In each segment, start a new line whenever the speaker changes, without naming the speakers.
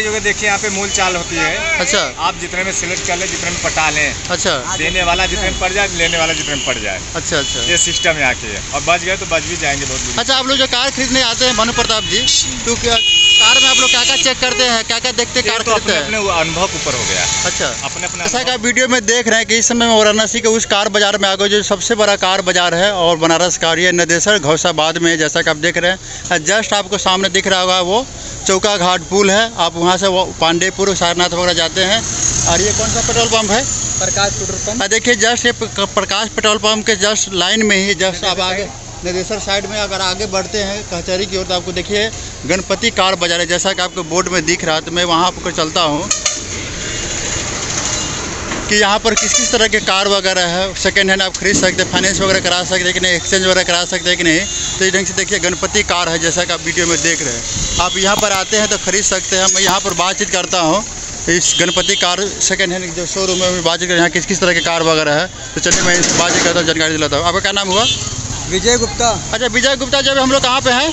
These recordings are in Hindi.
वगैरह देखिए यहाँ पे मूल चाल होती है।
अच्छा।
आप जितने में सिलेक्ट कर ले जितने में पटा लें।
अच्छा।
देने वाला जितने में पड़ जाए लेने वाला जितने में पड़ जाए।
अच्छा अच्छा।
ये सिस्टम यहाँ के है। और बच गए तो बच भी जाएँगे बहुत
अच्छा आप लोग जो कार खरीदने आते हैं भानु प्रताप जी तो क्या कार में आप लोग क्या क्या चेक करते हैं क्या क्या देखते हैं कार
तो
खरीदते
अपने अपने अनुभव ऊपर हो गया।
अच्छा।
अपने अपने
जैसा कि
अनुभव-
आप वीडियो में देख रहे हैं कि इस समय वाराणसी के उस कार बाज़ार में आ गए जो सबसे बड़ा कार बाज़ार है और बनारस का और ये नदेसर घौसाबाद में जैसा कि आप देख रहे हैं जस्ट आपको सामने दिख रहा होगा वो। चौका घाट पुल है। आप वहाँ से पांडेपुर सारनाथ वगैरह जाते हैं। और ये कौन सा पेट्रोल पंप है?
Prakash petrol pump.
देखिए जस्ट ये प्रकाश पेट्रोल पंप के जस्ट लाइन में ही जस्ट आप आगे नदेसर साइड में अगर आगे बढ़ते हैं कचहरी की ओर तो आपको देखिए गणपति कार बाज़ार है। जैसा कि आपको बोर्ड में दिख रहा है तो मैं वहाँ पर चलता हूँ। कि यहाँ पर किस किस तरह के कार वगैरह है सेकेंड हैंड आप खरीद सकते हैं फाइनेंस वगैरह करा सकते हैं कि नहीं एक्सचेंज वगैरह करा सकते हैं कि नहीं? तो इस ढंग से देखिए गणपति कार है जैसा कि आप वीडियो में देख रहे हैं। आप यहाँ पर आते हैं तो खरीद सकते हैं। मैं यहाँ पर बातचीत करता हूँ। इस गणपति कार सेकेंड हैंड जो शोरूम है मैं बातचीत कर यहाँ किस किस तरह के कार वगैरह है? तो चलिए मैं बातचीत करता हूँ जानकारी दिलाता हूँ। आपका क्या नाम हुआ?
विजय गुप्ता।
अच्छा विजय गुप्ता जब हम लोग कहाँ पे हैं?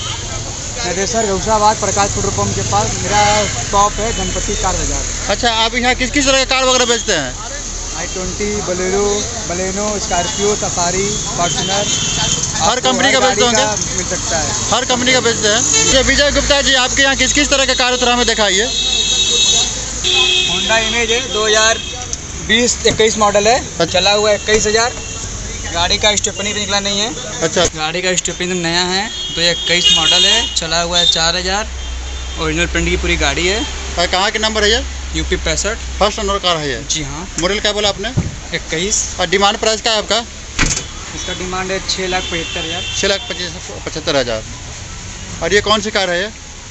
नदेसर गौसाबाद प्रकाश पेट्रोल पंप के पास। मेरा शॉप है गणपति कार बाज़ार।
अच्छा आप यहाँ किस किस तरह के कार वगैरह बेचते हैं?
I twenty Bolero Baleno Scorpio Safari Fortuner
her company का बेचते होंगे?
मिल सकता है।
हर कंपनी का बेचते हैं? ये विजय गुप्ता जी आपके यहाँ किस किस तरह के कार उतरा हमें दिखाइए।
होंडा इमेज है दो हज़ार बीस इक्कीस मॉडल है।
अच्छा।
चला हुआ है इक्कीस हज़ार। गाड़ी का स्टेपनी भी निकला नहीं है।
अच्छा
गाड़ी का स्टेपनी नया है दो हज़ार इक्कीस मॉडल है चला हुआ है चार हज़ार। ओरिजिनल प्रिंट की पूरी गाड़ी है।
और कहाँ के नंबर है ये?
यूपी पैंसठ।
फ़र्स्ट ओनर कार है ये?
जी हाँ।
मॉडल क्या बोला आपने?
इक्कीस।
और डिमांड प्राइस क्या है आपका?
इसका डिमांड है छः लाख पचहत्तर हज़ार।
छः लाख पच्चीस पचहत्तर हज़ार। और ये कौन सी कार है ये?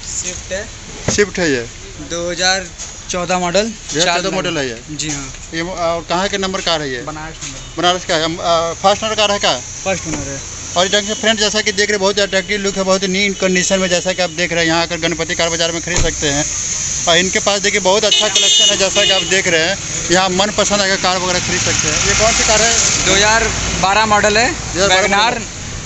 स्विफ्ट है।
स्विफ्ट है ये?
दो हज़ार चौदह मॉडल।
दो चौदह मॉडल है ये?
जी हाँ।
ये और कहाँ के नंबर कार है ये?
बनारस
बनारस का है। फ़र्स्ट ओनर कार है क्या?
फ़र्स्ट ओनर है।
और ढंग से फ्रेंड जैसा कि देख रहे हैं बहुत अट्रैक्टिव लुक है बहुत ही नीट कंडीशन में जैसा कि आप देख रहे हैं यहाँ आकर गणपति कार बाज़ार में खरीद सकते हैं। और इनके पास देखिए बहुत अच्छा कलेक्शन है जैसा कि आप देख रहे हैं। यहाँ मन पसंद आकर कार वगैरह खरीद सकते हैं। ये कौन सी कार है?
दो हज़ार बारह मॉडल है।
2012
वैगनार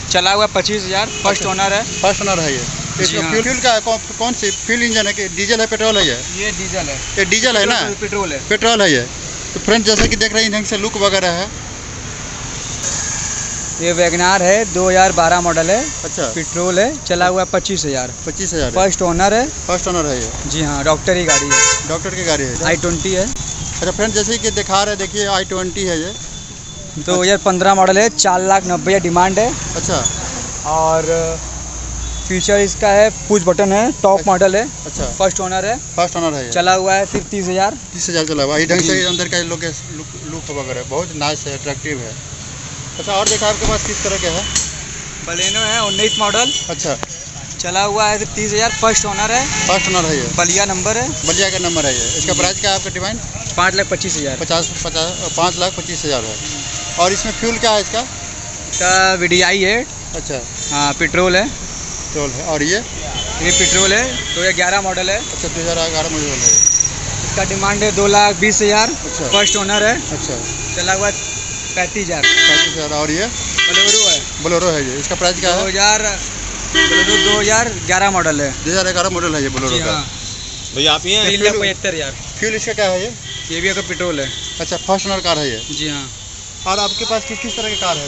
चला हुआ पच्चीस हज़ार। फ़र्स्ट ओनर है।
फ़र्स्ट ओनर है ये।
हाँ।
फ्यूल का है कौन, कौन सी फ्यूल इंजन है कि डीजल है पेट्रोल है ये?
ये डीजल है।
ये डीजल है ना?
पेट्रोल है।
पेट्रोल है ये। तो फ्रेंड जैसा कि देख रहे हैं ढंग से लुक वगैरह है।
ये वैगनार है 2012 मॉडल है।
अच्छा।
पेट्रोल है चला हुआ पच्चीस हज़ार।
पच्चीस हज़ार
फ़र्स्ट ओनर है।
फ़र्स्ट ओनर है ये।
जी हाँ डॉक्टर की गाड़ी है।
डॉक्टर की गाड़ी है।
आई ट्वेंटी है।
अच्छा फ्रेंड जैसे कि दिखा रहे देखिए आई ट्वेंटी है ये।
दो हज़ार पंद्रह मॉडल है चार लाख नब्बे हज़ार डिमांड है।
अच्छा।
और फीचर इसका है पुश बटन है टॉप मॉडल है।
अच्छा।
फ़र्स्ट ओनर है।
फ़र्स्ट ओनर है
चला हुआ है सिर्फ़ तीस हज़ार।
तीस हज़ार चला हुआ है। ढंग से अंदर का लुक लुक वगैरह बहुत नाइस है अट्रैक्टिव है। अच्छा और देखा आपके पास किस तरह के है?
बलेनो है उन्नीस मॉडल
अच्छा।
चला हुआ है सिर्फ़ तीस हज़ार। फ़र्स्ट ओनर है।
फ़र्स्ट ओनर है ये।
बलिया नंबर है।
बलिया का नंबर है ये। इसका प्राइस क्या है आपका डिमांड?
पाँच लाख पच्चीस हज़ार।
पचास पचास पाँच लाख पच्चीस हज़ार है। और इसमें फ्यूल क्या है इसका?
इसका वी डी आई है।
अच्छा।
हाँ पेट्रोल है।
पेट्रोल है। और ये?
ये पेट्रोल है। दो हज़ार ग्यारह मॉडल है।
अच्छा दो हज़ार ग्यारह मॉडल है।
इसका डिमांड है दो लाख बीस हज़ार।
अच्छा।
फ़र्स्ट ओनर है।
अच्छा।
चला हुआ पैंतीस हज़ार।
पैंतीस हज़ार। और ये?
बलेरो है।
बोलेरो है ये। इसका प्राइस क्या है?
दो हज़ार बलेरो दो हज़ार ग्यारह मॉडल है।
दो हज़ार ग्यारह मॉडल है ये बोलेरो का।
हाँ।
भैया आप ही हैं
तीन लाख पचहत्तर हज़ार।
फ्यूल इसका क्या है ये?
ये भी अगर पेट्रोल है।
अच्छा फ़र्स्ट ओनर कार है ये?
जी हाँ।
और आपके पास किस किस तरह की कार है?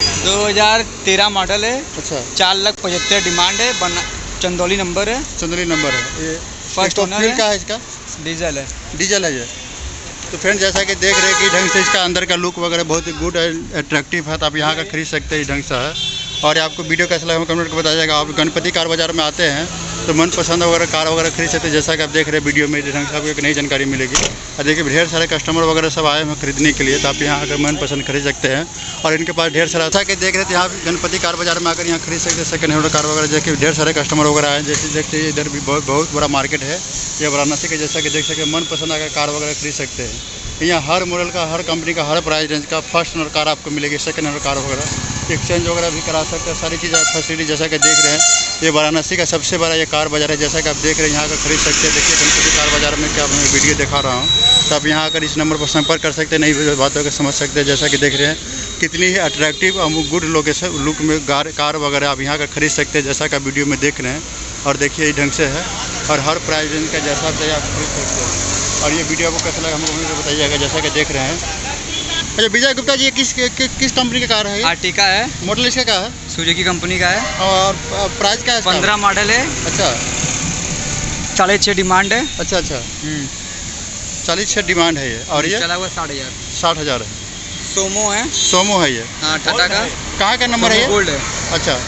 दो हज़ार तेरह मॉडल है।
अच्छा।
चार लाख पचहत्तर डिमांड है। बना चंदौली नंबर है।
चंदरी नंबर है। ये
फ़र्स्ट ओनर है।
क्या है इसका?
डीजल है।
डीजल है ये। तो फ्रेंड जैसा कि देख रहे हैं कि ढंग से इसका अंदर का लुक वगैरह बहुत ही गुड एंड अट्रैक्टिव है तो आप यहाँ का खरीद सकते हैं ढंग से है। और आपको वीडियो कैसा लगा कमेंट करके बताया जाएगा। आप गणपति कार बाज़ार में आते हैं तो मन पसंद वगैरह कार वगैरह खरीद सकते हैं। जैसा कि आप देख रहे हैं वीडियो में ढंग आपको एक नई जानकारी मिलेगी। और देखिए, ढेर सारे कस्टमर वगैरह सब आए हैं खरीदने के लिए तो आप यहाँ आकर मन पसंद खरीद सकते हैं। और इनके पास ढेर सारा अच्छा कि देख रहे थे यहाँ गणपति कार बाज़ार में आकर यहाँ खरीद सकते हैं सेकंड हैंड कार वगैरह, जैसे ढेर सारे कस्टमर वगैरह आए जैसे देखते हैं, इधर भी बहुत बहुत बड़ा मार्केट है, ये वाराणसी के जैसा कि देख सकते हैं मन पसंद आकर कार वगैरह खरीद सकते हैं। यहाँ हर मॉडल का, हर कंपनी का, हर प्राइस रेंज का फ़र्स्ट ओनर कार आपको मिलेगी सेकंड ओनर कार वगैरह। एक्सचेंज वगैरह भी करा सकते हैं, सारी चीज़ें फैसिलिटी जैसा कि देख रहे हैं, ये वाराणसी का सबसे बड़ा ये कार बाज़ार है, जैसा कि आप देख रहे हैं, यहाँ का खरीद सकते हैं। देखिए, गणपति कार बाज़ार में क्या मैं वीडियो दिखा रहा हूँ। तो आप यहाँ आकर इस नंबर पर संपर्क कर सकते हैं, नई बातों को समझ सकते हैं, जैसा कि देख रहे हैं। कितनी ही अट्रैक्टिव और गुड लोकेशन लुक में कार वगैरह आप यहाँ का खरीद सकते हैं, जैसा कि वीडियो में देख रहे हैं। और देखिए ढंग से है। और हर प्राइस रेंज का जैसा आप खरीद सकते हैं। और ये वीडियो आपको कैसा लगा, हमको बताइएगा, जैसा कि देख रहे हैं। अच्छा विजय गुप्ता जी किस कि, किस कंपनी का कार है
आर्टिका है।
मॉडल इसका क्या है?
सुजुकी कंपनी का है।
और प्राइस क्या है
पंद्रह मॉडल है।
अच्छा।
चालीस छः डिमांड है।
अच्छा अच्छा। चालीस छः डिमांड है ये। और ये?
चला हुआ साठ हज़ार।
साठ हज़ार है।
सोमो है।
सोमो है ये?
हाँ टाटा का।
कहाँ का नंबर है
गोल्ड है।
अच्छा।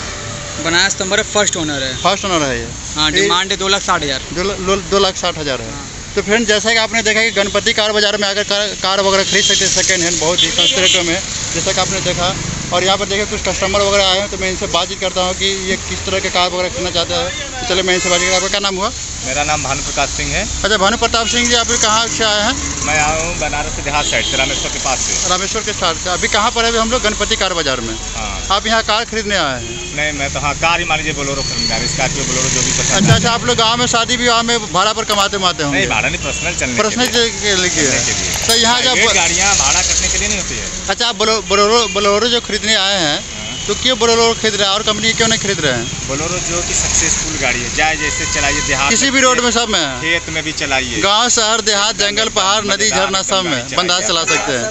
बनारस नंबर है फ़र्स्ट ओनर है।
फ़र्स्ट ओनर है ये।
हाँ डिमांड है दो लाख साठ हज़ार।
दो, दो लाख साठ हज़ार है।
हाँ।
तो फ्रेंड जैसा कि आपने देखा कि गणपति कार बाज़ार में आकर कार, कार वगैरह खरीद सकते हैं सेकेंड हैंड बहुत ही सस्ते रेटों में। जैसा कि आपने देखा और यहाँ पर देखिए कुछ कस्टमर वगैरह आए हैं तो मैं इनसे बातचीत करता हूँ कि ये किस तरह के कार वगैरह खरीदना चाहता है। तो चलिए मैं इनसे बातचीत करता आपका क्या नाम हुआ?
मेरा नाम भानु प्रकाश सिंह है।
अच्छा भानु प्रताप सिंह जी आप कहाँ से आए हैं?
मैं आया हूँ बनारस से देहात साइड से रामेश्वर के पास से।
रामेश्वर के साथ से। अभी कहाँ पर है? अभी हम लोग गणपति कार बाज़ार में।
हाँ।
आप यहाँ कार खरीदने आए हैं?
नहीं मैं तो हाँ कार ही मान लीजिए बोलोरो खरीदना है। स्कॉर्पियो बोलोरो जो भी पसंद
अच्छा अच्छा आप लोग गाँव में शादी विवाह में भाड़ा पर कमाते माते होंगे?
भाड़ा नहीं पर्सनल चलने
पर्सनल
के लिए।
तो यहाँ जब
गाड़ियाँ भाड़ा करने के लिए नहीं होती है।
अच्छा आप बोलो बोलोरो बोलोरो जो खरीदने आए हैं तो क्यों बोलोरो खरीद रहे हैं? और कंपनी क्यों नहीं खरीद रहे हैं?
बोलोरो जो कि सक्सेसफुल गाड़ी है। जाए जैसे चलाइए देहात
किसी भी रोड में सब में?
खेत में भी चलाइए।
गाँव शहर देहात जंगल पहाड़ नदी झरना सब में बंदाज चला सकते हैं।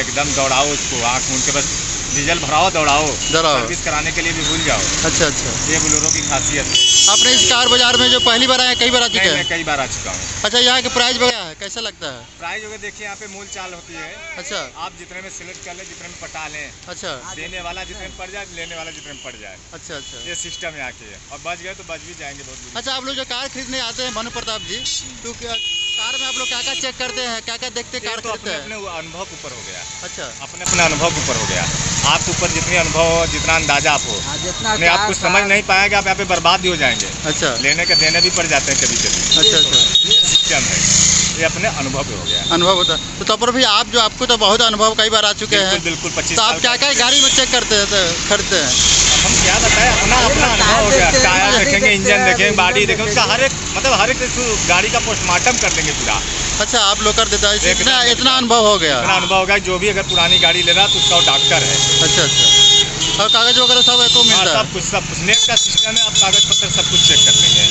एकदम दौड़ाओ उसको आँख मूंद के बस डीजल भराओ दौड़ाओ।
दौड़ाओ।
सर्विस कराने के लिए भी भूल जाओ।
अच्छा अच्छा।
ये बोलोरो की खासियत है।
आपने इस कार बाज़ार में जो पहली बार आए कई बार आ चुके हैं?
कई बार आ चुका हूँ।
अच्छा यहाँ के प्राइस वगैरह? है कैसा लगता है?
प्राइस वगैरह देखिए यहाँ पे मूल चाल होती है।
अच्छा।
आप जितने में सिलेक्ट कर ले जितने में पटा लें।
अच्छा।
देने वाला जितने में पड़ जाए लेने वाला जितने में पड़ जाए।
अच्छा अच्छा।
ये सिस्टम यहाँ के है। और बच गए तो बच भी जाएँगे बहुत
अच्छा आप लोग जो कार खरीदने आते हैं भानु प्रताप जी तो क्या कार में आप लोग क्या क्या चेक करते हैं? क्या क्या देखते कार
तो
खरीदते
अपने
हैं?
अपने अनुभव के ऊपर हो गया।
अच्छा।
अपने अपने अनुभव के ऊपर हो गया। आपके ऊपर जितने अनुभव हो जितना अंदाज़ा आप हो।
जितना
आप कुछ समझ नहीं पाएँगे आप यहाँ पे बर्बाद भी हो जाएँगे।
अच्छा।
लेने के देने भी पड़ जाते हैं कभी कभी
अच्छा अच्छा।
सिस्टम है। ये अपने अनुभव हो गया।
अनुभव होता है। तो तब पर भी आप जो आपको तो बहुत अनुभव कई बार आ चुके हैं।
बिल्कुल पच्चीस
तो आप क्या क्या गाड़ी में चेक करते हैं तो खरीदते हैं?
हम क्या बताएँ अपना अपना अनुभव हो गया। टायर देखेंगे इंजन देखेंगे बॉडी देखेंगे उसका हर एक मतलब हर एक गाड़ी का पोस्टमार्टम कर देंगे पूरा।
अच्छा आप लोग कर देते हैं इतना इतना अनुभव हो गया।
इतना अनुभव हो गया जो भी अगर पुरानी गाड़ी ले रहा है तो उसका डॉक्टर है।
अच्छा अच्छा। और कागज़ वगैरह सब है तो
हाँ,
मिलता है
सब कुछ सब कुछ। नेट का सिस्टम है आप कागज़ पत्र सब कुछ चेक कर लेंगे।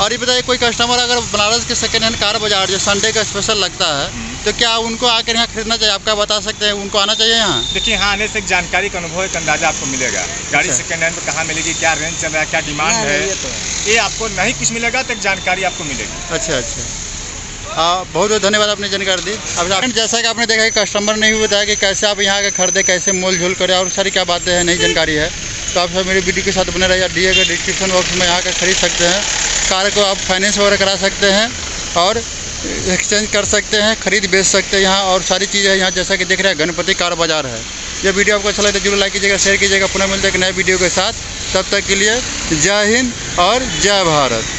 और ये बताइए कोई कस्टमर अगर बनारस के सेकेंड हैंड कार बाज़ार जो संडे का स्पेशल लगता है तो क्या उनको आकर यहाँ खरीदना चाहिए? आपका बता सकते हैं? उनको आना चाहिए यहाँ?
देखिए यहाँ आने से एक जानकारी का अनुभव एक अंदाज़ा आपको मिलेगा। गाड़ी सेकेंड हैंड में कहाँ मिलेगी क्या रेंज चल रहा है क्या डिमांड है ये आपको नहीं कुछ मिलेगा तो एक जानकारी आपको मिलेगी।
अच्छा अच्छा। हाँ बहुत बहुत धन्यवाद आपने जानकारी दी। अब जैसा कि आपने देखा कि कस्टमर ने भी बताया कि कैसे आप यहाँ के खरीदे कैसे मोल झोल करें और सारी क्या बातें हैं नई जानकारी है। तो आप सब मेरे वीडियो के साथ बने रहिए। दिए गए डिस्क्रिप्शन बॉक्स में यहाँ का खरीद सकते हैं। कार को आप फाइनेंस वगैरह करा सकते हैं और एक्सचेंज कर सकते हैं, खरीद बेच सकते हैं यहाँ और सारी चीज़ें यहाँ जैसा कि देख रहे हैं, गणपति कार बाज़ार है। ये वीडियो आपको अच्छा लगे ज़रूर लाइक कीजिएगा शेयर कीजिएगा, पुनः मिलते हैं एक नए वीडियो के साथ। तब तक के लिए जय हिंद और जय भारत।